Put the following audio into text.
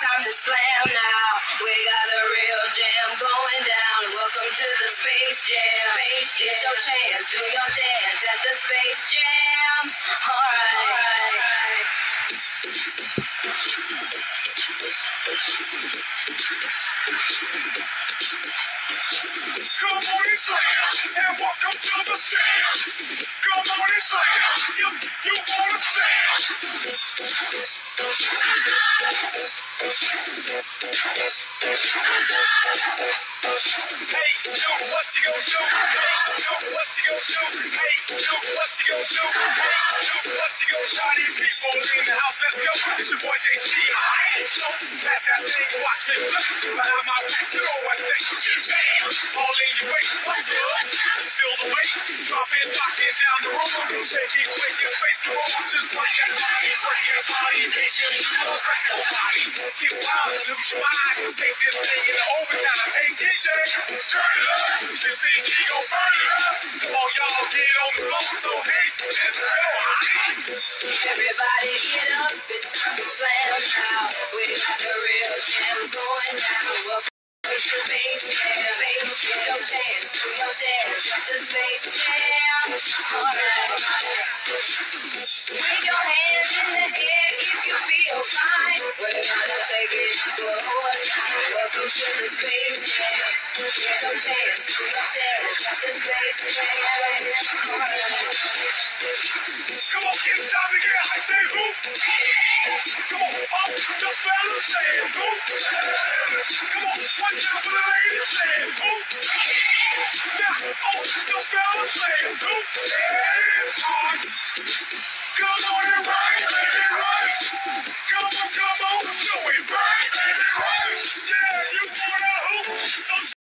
time to slam now. We got a real jam going down. Welcome to the Space Jam. space Get your chance, do your dance at the Space Jam. Alright. Come on and slam, and welcome to the jam. Come on and slam, you, you wanna jam. Drop it, lock it down the room, shake it quick in space. Come on, just break that break. Get wild, lose your mind, take this in the overtime. Hey, DJ, turn it up. This thing he gon' burn it up. Come on, y'all, get on the floor. So hey, let's go. Everybody get up, it's time to slam now. We got a real jam going down. To the Space Jam. Space, get your chance, do your dance at the Space Jam. Alright. Wave your hands in the feel fine. We're gonna take it to a whole time. Welcome to the Space Jam. Get chance, do your dance at the Space Jam. Come on, it's time to get high. Come on, up the fellas say? Come on, one time for the ladies say? Now, up fellas? It's. Come on and ride,